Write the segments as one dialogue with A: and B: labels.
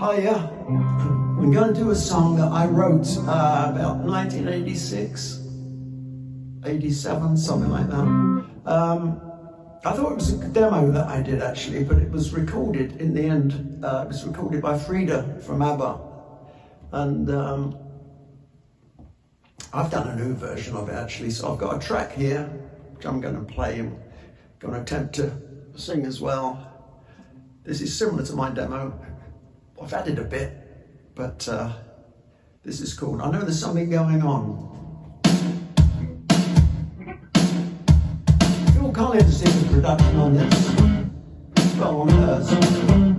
A: Hiya. I'm going to do a song that I wrote uh, about 1986, 87, something like that. Um, I thought it was a demo that I did actually, but it was recorded in the end. Uh, it was recorded by Frida from ABBA. And um, I've done a new version of it actually, so I've got a track here, which I'm going to play and going to attempt to sing as well. This is similar to my demo. I've added a bit, but uh, this is called I Know There's Something Going On. Phil Collins did the production on this, well on hers.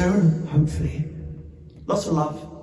A: Soon, hopefully. Lots of love.